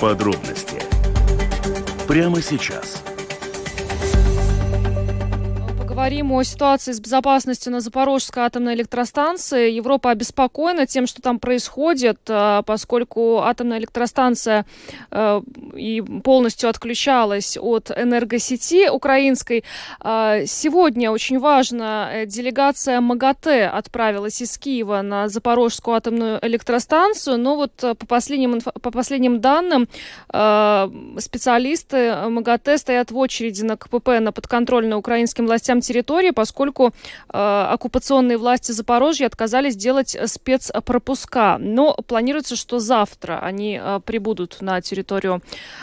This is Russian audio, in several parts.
Подробности. Прямо сейчас – Говорим о ситуации с безопасностью на Запорожской атомной электростанции. Европа обеспокоена тем, что там происходит, э, поскольку атомная электростанция э, и полностью отключалась от энергосети украинской. Э, сегодня очень важно, делегация МАГАТЭ отправилась из Киева на Запорожскую атомную электростанцию, но вот по последним, по последним данным специалисты МАГАТЭ стоят в очереди на КПП на подконтрольной украинским властям территории, поскольку э, оккупационные власти Запорожья отказались делать спецпропуска. Но планируется, что завтра они э, прибудут на территорию э,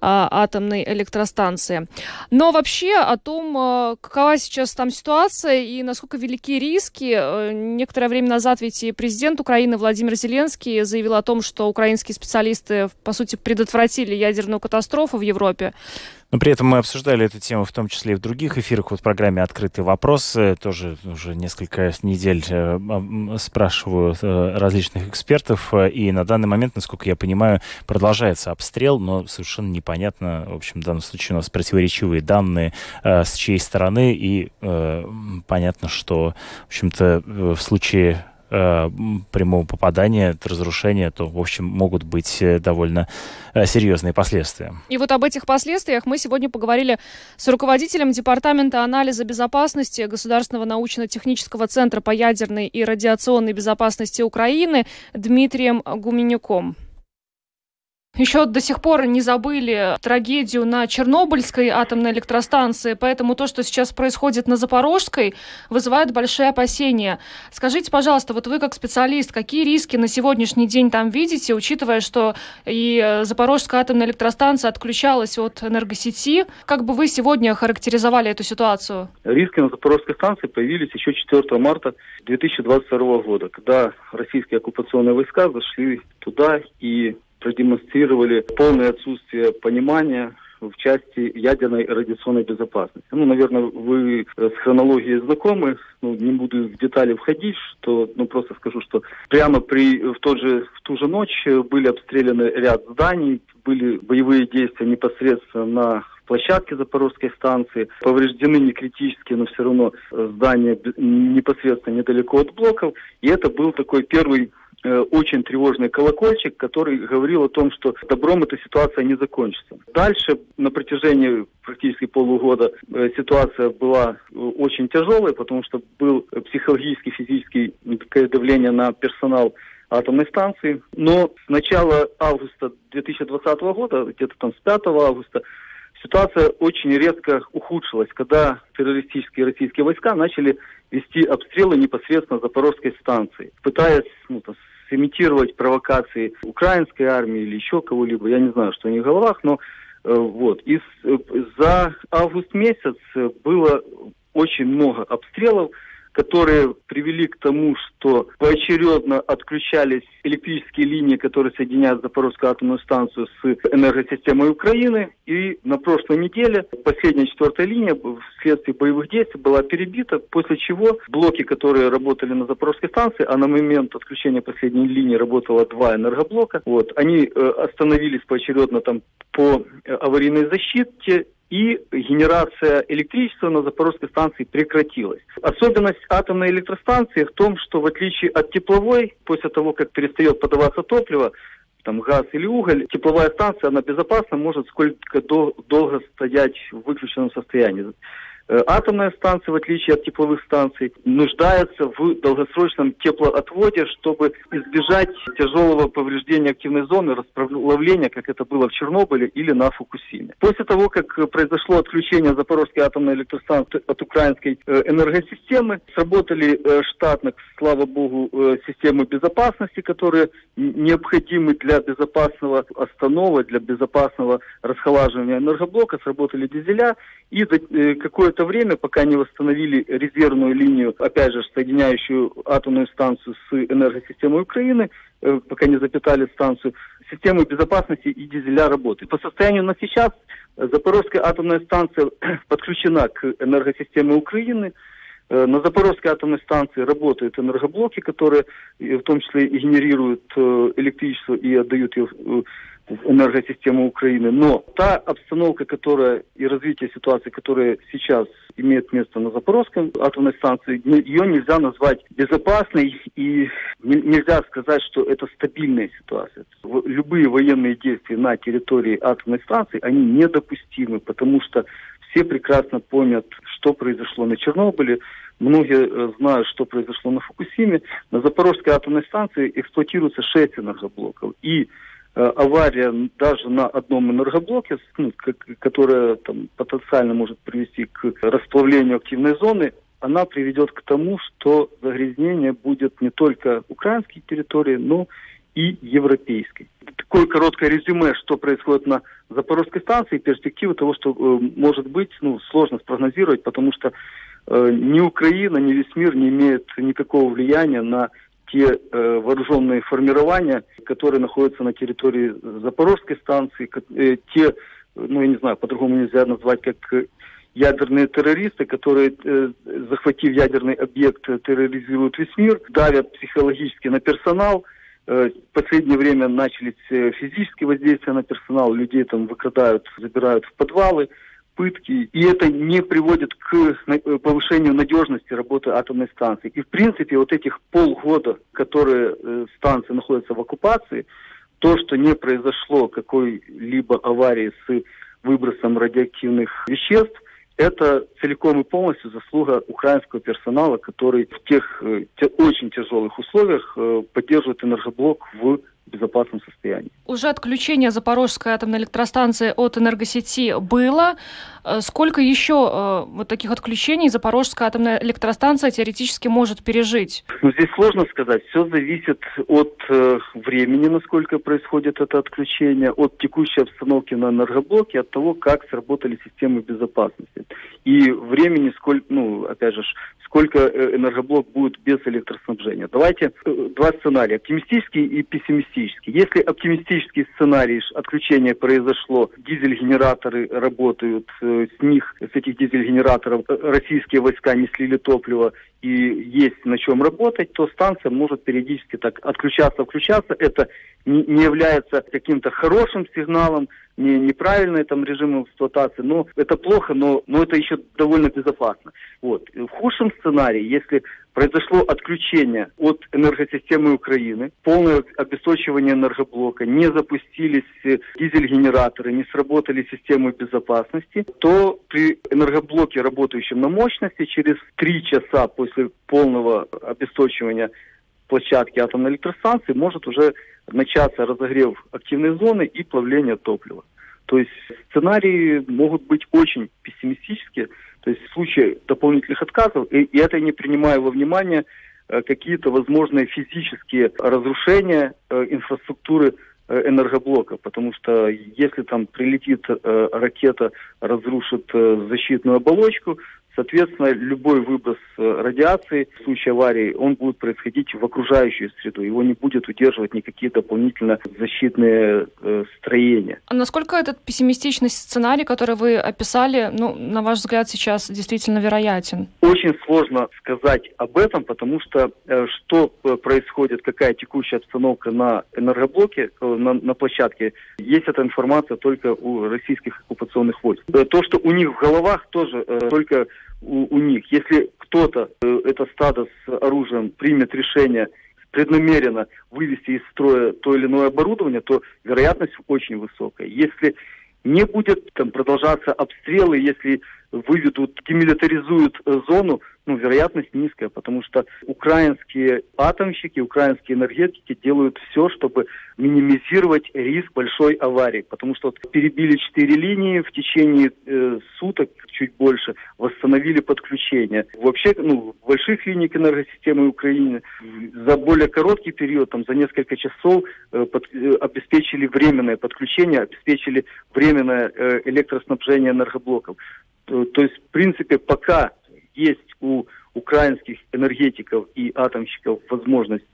атомной электростанции. Но вообще о том, э, какова сейчас там ситуация и насколько велики риски, э, некоторое время назад ведь и президент Украины Владимир Зеленский заявил о том, что украинские специалисты, по сути, предотвратили ядерную катастрофу в Европе. Но при этом мы обсуждали эту тему в том числе и в других эфирах. Вот в программе «Открытый вопрос» тоже уже несколько недель э, спрашиваю э, различных экспертов. И на данный момент, насколько я понимаю, продолжается обстрел, но совершенно непонятно, в общем, в данном случае у нас противоречивые данные э, с чьей стороны. И понятно, что, в общем-то, в случае э, прямого попадания, разрушения, то, в общем, могут быть э, довольно э, серьезные последствия. И вот об этих последствиях мы сегодня поговорили с руководителем Департамента анализа безопасности Государственного научно-технического центра по ядерной и радиационной безопасности Украины Дмитрием Гуменюком еще до сих пор не забыли трагедию на Чернобыльской атомной электростанции, поэтому то, что сейчас происходит на Запорожской, вызывает большие опасения. Скажите, пожалуйста, вот вы как специалист, какие риски на сегодняшний день там видите, учитывая, что и Запорожская атомная электростанция отключалась от энергосети? Как бы вы сегодня характеризовали эту ситуацию? Риски на Запорожской станции появились еще 4 марта 2022 года, когда российские оккупационные войска зашли туда и продемонстрировали полное отсутствие понимания в части ядерной радиационной безопасности. Ну, наверное, вы с хронологией знакомы, ну, не буду в детали входить, что, ну, просто скажу, что прямо при, в, тот же, в ту же ночь были обстреляны ряд зданий, были боевые действия непосредственно на площадке Запорожской станции. Повреждены не критические, но все равно здания непосредственно недалеко от блоков. И это был такой первый Э, очень тревожный колокольчик, который говорил о том, что добром эта ситуация не закончится. Дальше на протяжении практически полугода э, ситуация была э, очень тяжелой, потому что был психологический, физический давление на персонал атомной станции. Но с начала августа 2020 года, где-то там с 5 августа, ситуация очень резко ухудшилась, когда террористические российские войска начали вести обстрелы непосредственно Запорожской станции, пытаясь ну, сымитировать провокации украинской армии или еще кого-либо. Я не знаю, что у них в головах, но э, вот. И э, за август месяц было очень много обстрелов которые привели к тому, что поочередно отключались электрические линии, которые соединяют Запорожскую атомную станцию с энергосистемой Украины. И на прошлой неделе последняя четвертая линия вследствие боевых действий была перебита, после чего блоки, которые работали на Запорожской станции, а на момент отключения последней линии работало два энергоблока, вот, они э, остановились поочередно там по э, аварийной защите и генерация электричества на Запорожской станции прекратилась. Особенность атомной электростанции в том, что в отличие от тепловой, после того, как перестает подаваться топливо, там газ или уголь, тепловая станция, она безопасно может сколько до, долго стоять в выключенном состоянии. Э, атомная станция, в отличие от тепловых станций, нуждается в долгосрочном теплоотводе, чтобы избежать тяжелого повреждения активной зоны, расплавления, как это было в Чернобыле или на Фукусиме. После того, как произошло отключение Запорожской атомной электростанции от украинской э, энергосистемы, сработали э, штатно, слава богу, системы безопасности, которые необходимы для безопасного останова, для безопасного расхолаживания энергоблока, сработали дизеля, и какое какое-то время, пока не восстановили резервную линию, опять же, соединяющую атомную станцию с энергосистемой Украины, э, пока не запитали станцию, системы безопасности и дизеля работают. По состоянию на сейчас Запорожская атомная станция подключена к энергосистеме Украины. Э, на Запорожской атомной станции работают энергоблоки, которые в том числе и генерируют э, электричество и отдают его в энергосистему Украины. Но та обстановка, которая и развитие ситуации, которая сейчас имеет место на Запорожской атомной станции, ее нельзя назвать безопасной и нельзя сказать, что это стабильная ситуация. Любые военные действия на территории атомной станции, они недопустимы, потому что все прекрасно помнят, что произошло на Чернобыле, многие э, знают, что произошло на Фукусиме. На Запорожской атомной станции эксплуатируется шесть энергоблоков. И авария даже на одном энергоблоке, ну, которая там, потенциально может привести к расплавлению активной зоны, она приведет к тому, что загрязнение будет не только украинской территории, но и европейской. Такое короткое резюме, что происходит на Запорожской станции, перспективы того, что э, может быть, ну, сложно спрогнозировать, потому что э, ни Украина, ни весь мир не имеет никакого влияния на те э, вооруженные формирования, которые находятся на территории Запорожской станции, э, те, ну, я не знаю, по-другому нельзя назвать, как ядерные террористы, которые, э, захватив ядерный объект, терроризируют весь мир, давят психологически на персонал – Э, в последнее время начались э, физические воздействия на персонал, людей там выкрадают, забирают в подвалы, пытки, и это не приводит к э, повышению надежности работы атомной станции. И в принципе вот этих полгода, которые станция находится в оккупации, то, что не произошло какой-либо аварии с выбросом радиоактивных веществ, это целиком и полностью заслуга украинского персонала, который в тех, э, тех очень тяжелых условиях э, поддерживает энергоблок в безопасном состоянии. Уже отключение Запорожской атомной электростанции от энергосети было. Э, сколько еще э, вот таких отключений Запорожская атомная электростанция теоретически может пережить? Ну, здесь сложно сказать. Все зависит от э, времени, насколько происходит это отключение, от текущей обстановки на энергоблоке, от того, как сработали системы безопасности. И времени, сколько, ну, опять же, сколько энергоблок будет без электроснабжения. Давайте два сценария, оптимистический и пессимистический. Если оптимистический сценарий, отключение произошло, дизель-генераторы работают, э, с них, с этих дизель-генераторов российские войска не слили топливо и есть на чем работать, то станция может периодически так отключаться, включаться. Это не является каким-то хорошим сигналом, не, неправильный там режим эксплуатации, но это плохо, но, но это еще довольно безопасно. Вот. В худшем сценарии, если произошло отключение от энергосистемы Украины, полное обесточивание энергоблока, не запустились э, дизель-генераторы, не сработали системы безопасности, то при энергоблоке, работающем на мощности, через три часа после полного обесточивания площадки атомной электростанции может уже начаться разогрев активной зоны и плавление топлива. То есть сценарии могут быть очень пессимистические, то есть в случае дополнительных отказов, и, и это не принимая во внимание э, какие-то возможные физические разрушения э, инфраструктуры э, энергоблока, потому что если там прилетит ракета, разрушит защитную оболочку, Соответственно, любой выброс э, радиации в случае аварии, он будет происходить в окружающую среду. Его не будет удерживать никакие дополнительно защитные э, строения. А насколько этот пессимистичный сценарий, который вы описали, ну, на ваш взгляд, сейчас действительно вероятен? Очень сложно сказать об этом, потому что э, что э, происходит, какая текущая обстановка на энергоблоке, э, на, на площадке, есть эта информация только у российских оккупационных войск. Э, то, что у них в головах тоже э, только у, у них. Если кто-то, э, это стадо с оружием, примет решение преднамеренно вывести из строя то или иное оборудование, то вероятность очень высокая. Если не будет там продолжаться обстрелы, если выведут, демилитаризуют э, зону, ну, вероятность низкая, потому что украинские атомщики, украинские энергетики делают все, чтобы минимизировать риск большой аварии, потому что вот перебили четыре линии в течение э, суток, чуть больше, восстановили подключение. Вообще, ну, больших линий к энергосистеме Украины за более короткий период, там, за несколько часов э, под, э, обеспечили временное подключение, обеспечили временное э, электроснабжение энергоблоков. То есть, в принципе, пока есть у украинских энергетиков и атомщиков возможность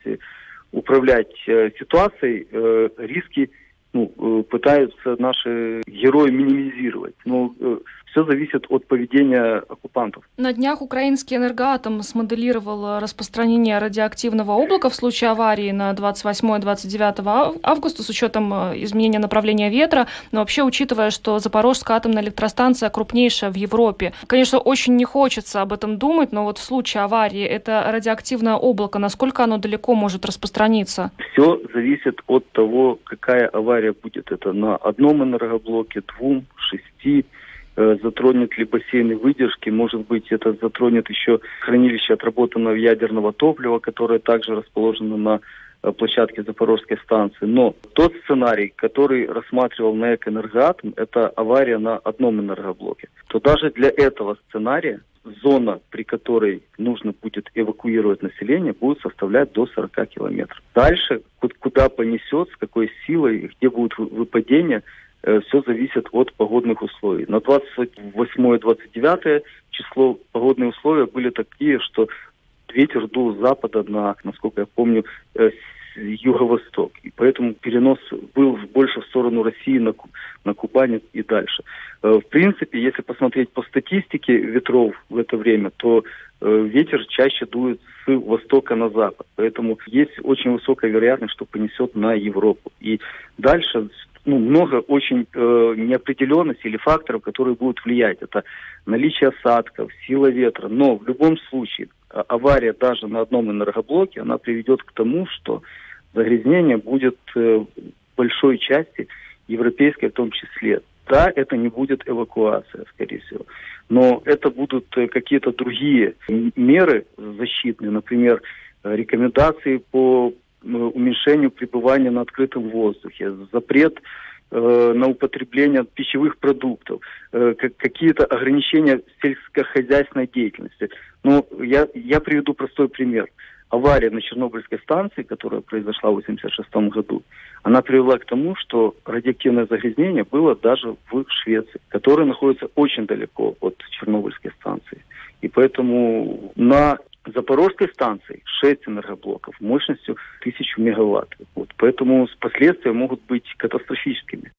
управлять э, ситуацией, э, риски ну, э, пытаются наши герои минимизировать. Но э, все зависит от поведения оккупантов. На днях украинский энергоатом смоделировал распространение радиоактивного облака в случае аварии на 28-29 августа с учетом э, изменения направления ветра. Но вообще, учитывая, что Запорожская атомная электростанция крупнейшая в Европе, конечно, очень не хочется об этом думать, но вот в случае аварии это радиоактивное облако, насколько оно далеко может распространиться? Все зависит от того, какая авария будет. Это на одном энергоблоке, двум, шести, Э, затронет ли бассейны выдержки, может быть, это затронет еще хранилище отработанного ядерного топлива, которое также расположено на э, площадке Запорожской станции. Но тот сценарий, который рассматривал НЭК «Энергоатом», это авария на одном энергоблоке. То даже для этого сценария зона, при которой нужно будет эвакуировать население, будет составлять до 40 километров. Дальше, куда понесет, с какой силой, где будут выпадения – Э, все зависит от погодных условий. На 28-29 число погодные условия были такие, что ветер дул с запада на, насколько я помню, э, юго-восток. И поэтому перенос был больше в сторону России на, на Кубани и дальше. Э, в принципе, если посмотреть по статистике ветров в это время, то ветер чаще дует с востока на запад. Поэтому есть очень высокая вероятность, что понесет на Европу. И дальше ну, много очень э, неопределенностей или факторов, которые будут влиять. Это наличие осадков, сила ветра. Но в любом случае авария даже на одном энергоблоке, она приведет к тому, что загрязнение будет э, большой части европейской в том числе. Да, это не будет эвакуация, скорее всего. Но это будут э, какие-то другие меры защитные, например, рекомендации по уменьшению пребывания на открытом воздухе, запрет э, на употребление пищевых продуктов, э, какие-то ограничения сельскохозяйственной деятельности. Но я, я приведу простой пример. Авария на Чернобыльской станции, которая произошла в 1986 году, она привела к тому, что радиоактивное загрязнение было даже в Швеции, которая находится очень далеко от Чернобыльской станции. И поэтому на Запорожской станции 6 энергоблоков мощностью 1000 мегаватт. Вот, поэтому последствия могут быть катастрофическими.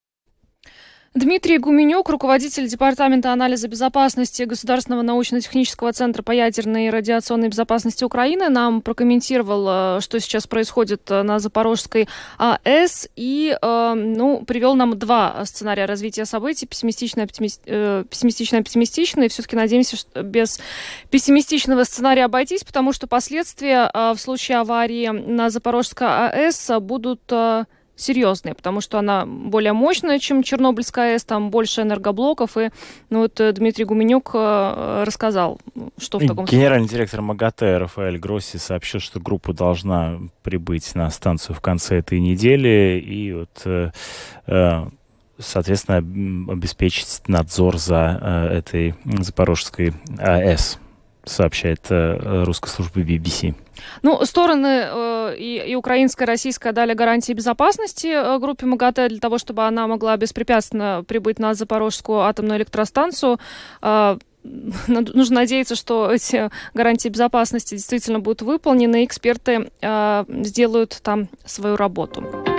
Дмитрий Гуменюк, руководитель Департамента анализа безопасности Государственного научно-технического центра по ядерной и радиационной безопасности Украины, нам прокомментировал, э, что сейчас происходит э, на Запорожской АЭС и э, ну, привел нам два сценария развития событий, пессимистичный, пессимистичный, оптимистичный. Все-таки надеемся, что без пессимистичного сценария обойтись, потому что последствия в случае аварии на Запорожской АЭС будут серьезные, потому что она более мощная, чем Чернобыльская АЭС, там больше энергоблоков, и ну, вот э, Дмитрий Гуменюк э, рассказал, что в таком Генеральный директор МАГАТЭ Рафаэль Гросси сообщил, что группа должна прибыть на станцию в конце этой недели, и вот э, соответственно, обеспечить надзор за этой Запорожской АЭС, сообщает э, русская служба BBC. Ну, стороны э, и, и украинская, и российская дали гарантии безопасности э, группе МАГАТЭ для того, чтобы она могла беспрепятственно прибыть на Запорожскую атомную электростанцию. Э, нужно надеяться, что эти гарантии безопасности действительно будут выполнены, и эксперты э, сделают там свою работу.